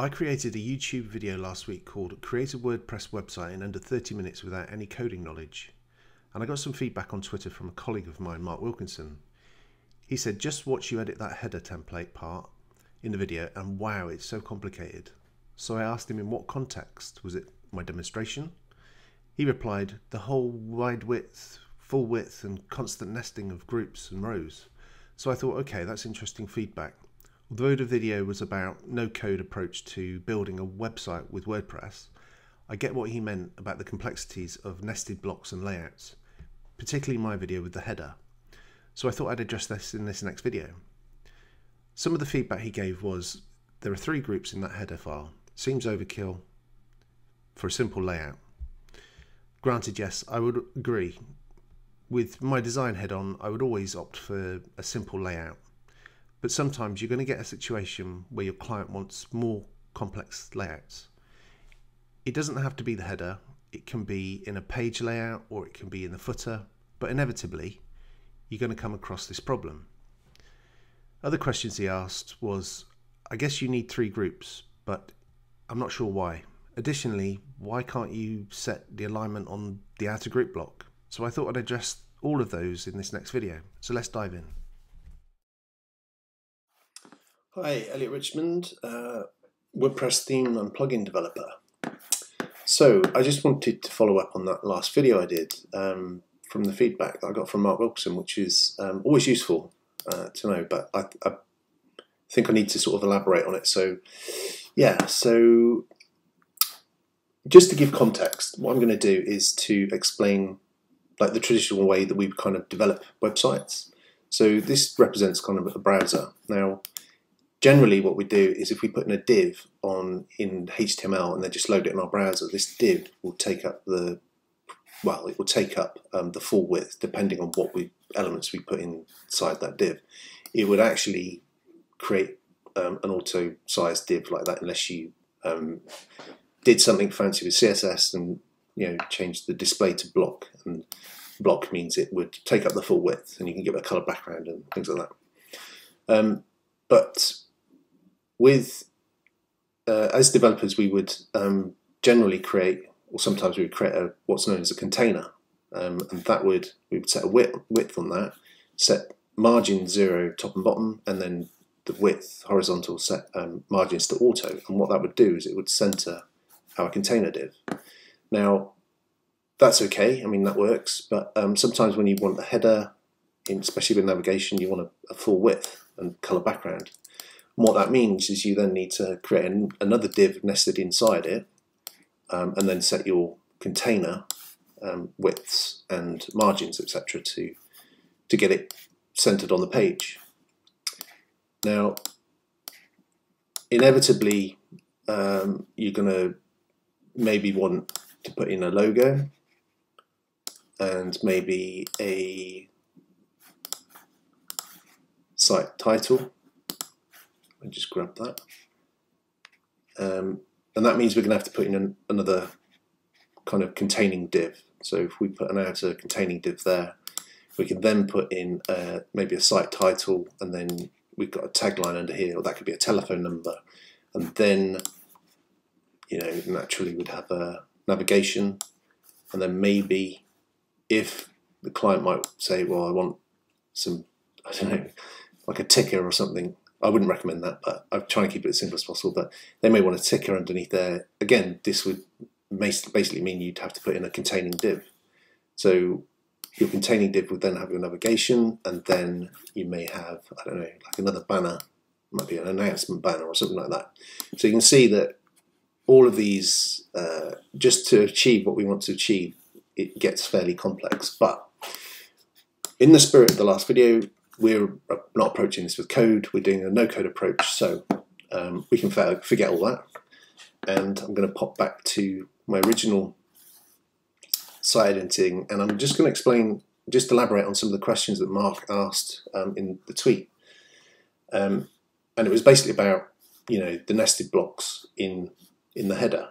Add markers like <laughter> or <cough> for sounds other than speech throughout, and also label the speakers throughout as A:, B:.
A: I created a YouTube video last week called Create a WordPress website in under 30 minutes without any coding knowledge. And I got some feedback on Twitter from a colleague of mine, Mark Wilkinson. He said, just watch you edit that header template part in the video and wow, it's so complicated. So I asked him in what context? Was it my demonstration? He replied, the whole wide width, full width and constant nesting of groups and rows. So I thought, okay, that's interesting feedback. Although the video was about no code approach to building a website with WordPress, I get what he meant about the complexities of nested blocks and layouts, particularly my video with the header. So I thought I'd address this in this next video. Some of the feedback he gave was there are three groups in that header file. Seems overkill for a simple layout. Granted, yes, I would agree. With my design head on, I would always opt for a simple layout but sometimes you're going to get a situation where your client wants more complex layouts. It doesn't have to be the header, it can be in a page layout or it can be in the footer, but inevitably you're going to come across this problem. Other questions he asked was, I guess you need three groups, but I'm not sure why. Additionally, why can't you set the alignment on the outer group block? So I thought I'd address all of those in this next video. So let's dive in.
B: Hi, Elliott Richmond, uh, WordPress theme and plugin developer. So I just wanted to follow up on that last video I did um, from the feedback that I got from Mark Wilson, which is um, always useful uh, to know, but I, I, think I need to sort of elaborate on it. So yeah, so just to give context, what I'm going to do is to explain like the traditional way that we kind of develop websites. So this represents kind of a browser. Now, generally what we do is if we put in a div on in HTML and then just load it in our browser, this div will take up the well, it will take up um, the full width depending on what we elements we put inside that div. It would actually create um, an auto size div like that unless you um, did something fancy with CSS and you know change the display to block and block means it would take up the full width and you can give it a color background and things like that. Um, but with uh, as developers, we would um, generally create, or sometimes we would create a, what's known as a container, um, and that would we would set a width, width on that, set margin zero top and bottom, and then the width horizontal set um, margins to auto. And what that would do is it would center our container div. Now that's okay. I mean that works, but um, sometimes when you want the header, especially with navigation, you want a, a full width and color background. And what that means is you then need to create an, another div nested inside it um, and then set your container um, widths and margins, etc., to, to get it centered on the page. Now, inevitably, um, you're going to maybe want to put in a logo and maybe a site title and just grab that. Um, and that means we're going to have to put in an, another kind of containing div. So if we put an outer containing div there, we can then put in uh, maybe a site title and then we've got a tagline under here, or that could be a telephone number. And then, you know, naturally we'd have a navigation and then maybe if the client might say, well, I want some, <laughs> I don't know, like a ticker or something I wouldn't recommend that, but I'm trying to keep it as simple as possible. But they may want a ticker underneath there. Again, this would basically mean you'd have to put in a containing div. So your containing div would then have your navigation, and then you may have, I don't know, like another banner, might be an announcement banner or something like that. So you can see that all of these, uh, just to achieve what we want to achieve, it gets fairly complex. But in the spirit of the last video, we're not approaching this with code, we're doing a no-code approach, so um, we can forget all that. And I'm going to pop back to my original site editing, and I'm just going to explain, just elaborate on some of the questions that Mark asked um, in the tweet. Um, and it was basically about, you know, the nested blocks in in the header.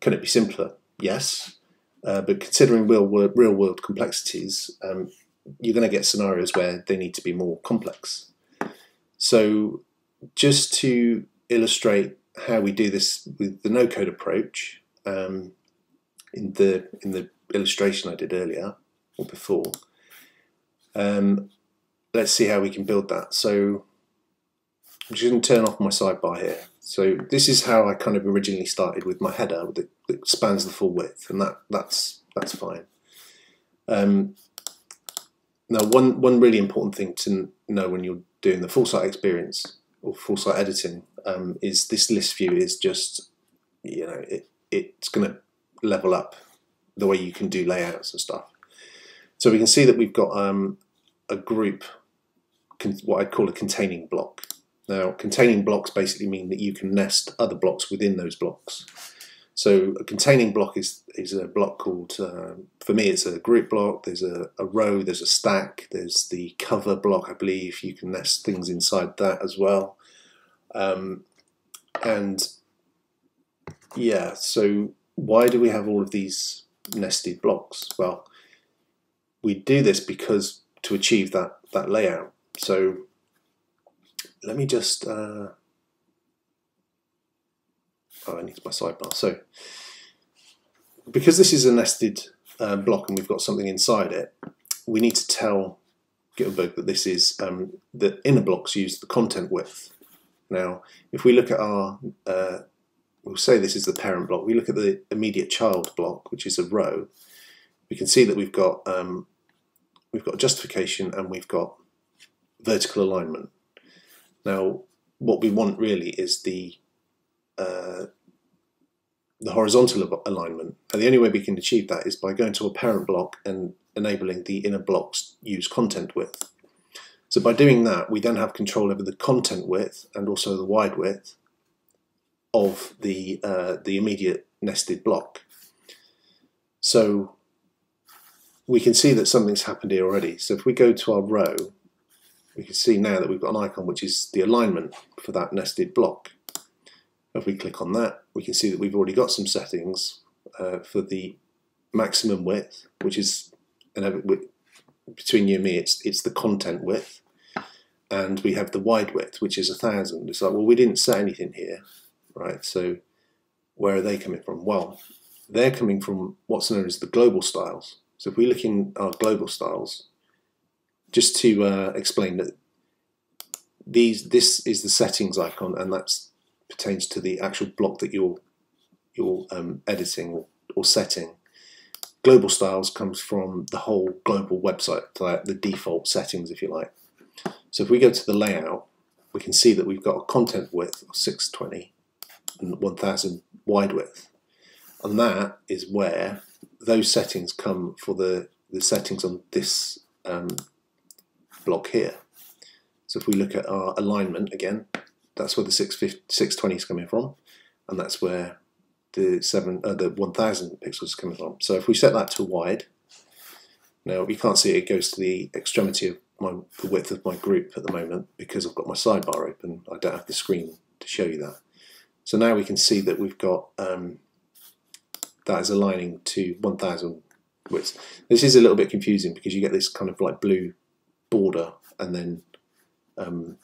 B: Can it be simpler? Yes. Uh, but considering real world, real world complexities, um, you're going to get scenarios where they need to be more complex. So just to illustrate how we do this with the no-code approach um, in the in the illustration I did earlier or before. Um, let's see how we can build that. So I'm just going to turn off my sidebar here. So this is how I kind of originally started with my header that, spans the full width, and that that's that's fine. Um, now, one one really important thing to know when you're doing the full site experience or full site editing um, is this list view is just you know it, it's going to level up the way you can do layouts and stuff. So we can see that we've got um, a group, what I'd call a containing block. Now, containing blocks basically mean that you can nest other blocks within those blocks. So a containing block is, is a block called, uh, for me it's a group block, there's a, a row, there's a stack, there's the cover block I believe, you can nest things inside that as well. Um, and yeah, so why do we have all of these nested blocks? Well, we do this because to achieve that, that layout. So let me just, uh, oh, I need my sidebar. So because this is a nested uh, block and we've got something inside it, we need to tell Gutenberg that this is, um, the inner blocks use the content width. Now, if we look at our, uh, we'll say this is the parent block, we look at the immediate child block, which is a row, we can see that we've got um, we've got justification and we've got vertical alignment. Now, what we want really is the uh, the horizontal alignment, and the only way we can achieve that is by going to a parent block and enabling the inner blocks use content width. So by doing that, we then have control over the content width and also the wide width of the uh, the immediate nested block. So we can see that something's happened here already. So if we go to our row, we can see now that we've got an icon which is the alignment for that nested block. If we click on that, we can see that we've already got some settings uh, for the maximum width, which is between you and me, it's it's the content width, and we have the wide width, which is a thousand. It's like, well, we didn't set anything here, right? So where are they coming from? Well, they're coming from what's known as the global styles. So if we look in our global styles, just to uh, explain that these this is the settings icon, and that pertains to the actual block that you're you're um, editing or, or, setting. Global styles comes from the whole global website, the default settings, if you like. So if we go to the layout, we can see that we've got a content width of 620 and 1000 wide width, and that is where those settings come for the, the settings on this um, block here. So if we look at our alignment again, that's where the 620 is coming from, and that's where the seven uh, the 1000 pixels is coming from. So if we set that to wide, now you can't see it, it goes to the extremity of my the width of my group at the moment because I've got my sidebar open. I don't have the screen to show you that. So now we can see that we've got um, that is aligning to 1000 widths. This is a little bit confusing because you get this kind of like blue border and then um,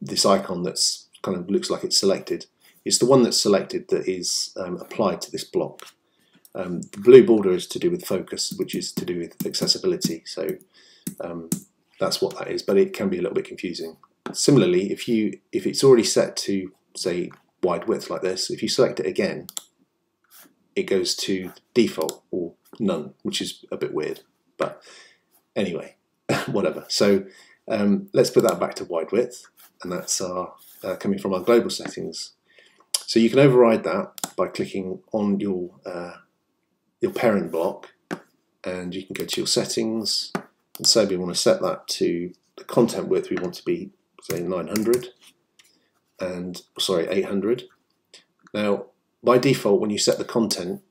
B: this icon that's kind of looks like it's selected. It's the one that's selected that is um, applied to this block. Um, the blue border is to do with focus, which is to do with accessibility. So um, that's what that is, but it can be a little bit confusing. Similarly, if you if it's already set to say wide width like this, if you select it again, it goes to default or none, which is a bit weird. But anyway, <laughs> whatever. So um, let's put that back to wide width, and that's our uh, coming from our global settings. So you can override that by clicking on your uh, your parent block, and you can go to your settings, and say we want to set that to the content width we want to be say 900, and sorry 800. Now by default, when you set the content,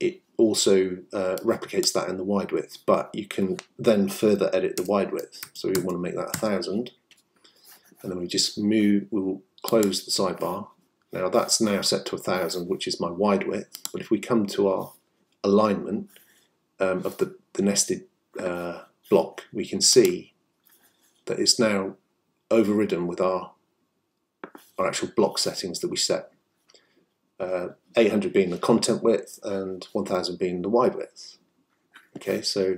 B: it also uh, replicates that in the wide width, but you can then further edit the wide width. So we want to make that a thousand, and then we just move, we'll close the sidebar. Now that's now set to a thousand, which is my wide width. But if we come to our alignment um, of the, the nested uh, block, we can see that it's now overridden with our, our actual block settings that we set uh, 800 being the content width and 1000 being the wide width. Okay, so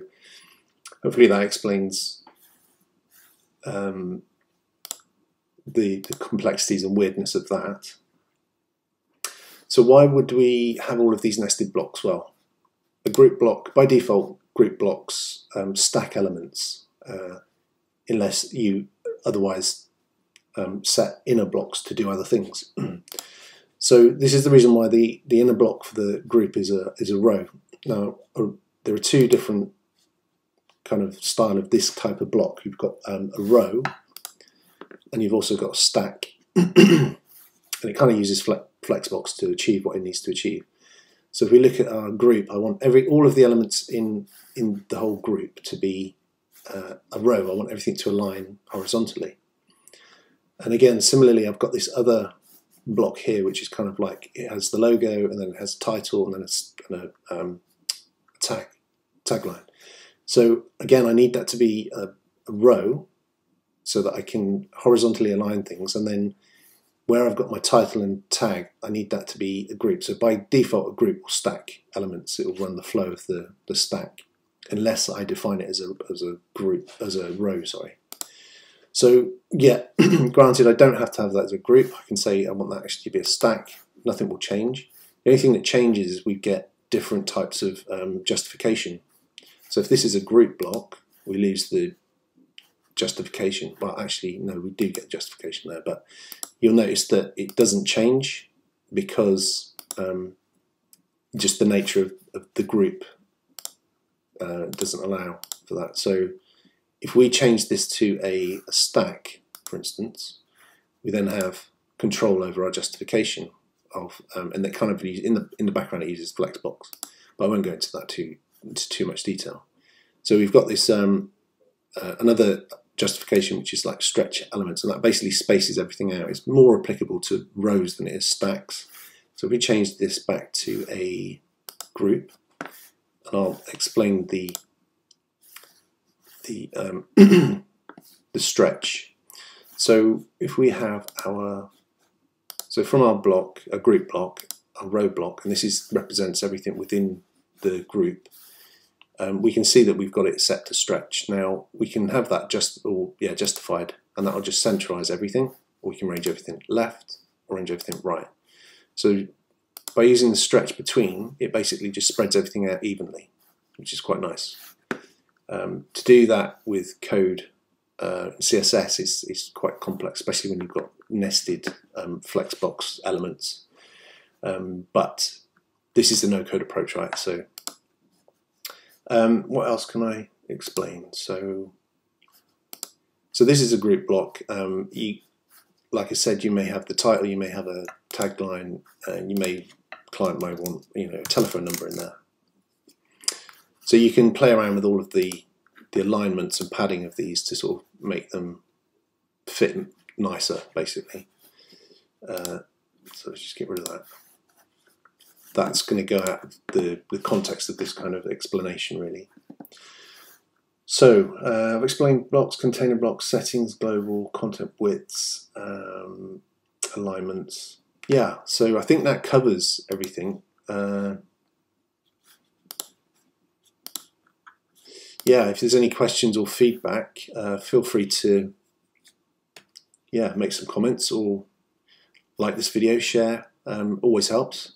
B: hopefully that explains um, the, the complexities and weirdness of that. So why would we have all of these nested blocks? Well, a group block, by default, group blocks um, stack elements uh, unless you otherwise um, set inner blocks to do other things. <clears throat> so this is the reason why the, the inner block for the group is a, is a row. Now, a, there are two different kind of style of this type of block. You've got um, a row and you've also got a stack. <clears throat> and it kind of uses Flexbox to achieve what it needs to achieve. So if we look at our group, I want every all of the elements in in the whole group to be uh, a row. I want everything to align horizontally. And again, similarly, I've got this other block here, which is kind of like it has the logo, and then it has a title, and then it's kind of um, a tag tagline. So again, I need that to be a, a row so that I can horizontally align things, and then where I've got my title and tag, I need that to be a group. So by default, a group will stack elements. It will run the flow of the, the stack, unless I define it as a, as a group, as a row, sorry. So yeah, <clears throat> granted, I don't have to have that as a group. I can say I want that actually to be a stack. Nothing will change. The only thing that changes is we get different types of um, justification. So if this is a group block, we lose the justification. Well, actually, no, we do get justification there, but you'll notice that it doesn't change because um, just the nature of, of the group uh, doesn't allow for that. So if we change this to a, a stack, for instance, we then have control over our justification of, um, and that kind of in the in the background it uses Flexbox, but I won't go into that too into too much detail. So we've got this um, uh, another justification, which is like stretch elements, and that basically spaces everything out. It's more applicable to rows than it is stacks. So if we change this back to a group, and I'll explain the the um, <clears throat> the stretch. So if we have our so from our block, a group block, a row block, and this is represents everything within the group um, we can see that we've got it set to stretch. Now we can have that just or yeah justified, and that will just centralize everything. Or we can range everything left or range everything right. So by using the stretch between, it basically just spreads everything out evenly, which is quite nice. Um, to do that with code uh, CSS is, is quite complex, especially when you've got nested um, flexbox elements. Um, but this is the no-code approach, right? So um, what else can I explain? So, so this is a group block. Um, you, like I said, you may have the title, you may have a tagline, and you may client might want you know a telephone number in there. So you can play around with all of the the alignments and padding of these to sort of make them fit nicer, basically. Uh, so let's just get rid of that that's going to go out of the, the context of this kind of explanation, really. So uh, I've explained blocks, container blocks, settings, global, content widths, um, alignments. Yeah, so I think that covers everything. Uh, yeah, if there's any questions or feedback, uh, feel free to yeah make some comments or like this video, share. Um, always helps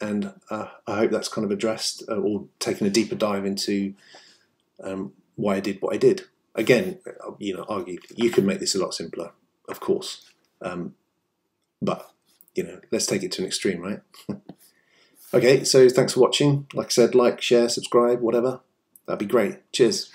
B: and uh, I hope that's kind of addressed uh, or taken a deeper dive into um, why I did what I did. Again, you know, argue you could make this a lot simpler, of course, um, but you know, let's take it to an extreme, right? <laughs> okay, so thanks for watching. Like I said, like, share, subscribe, whatever. That'd be great. Cheers.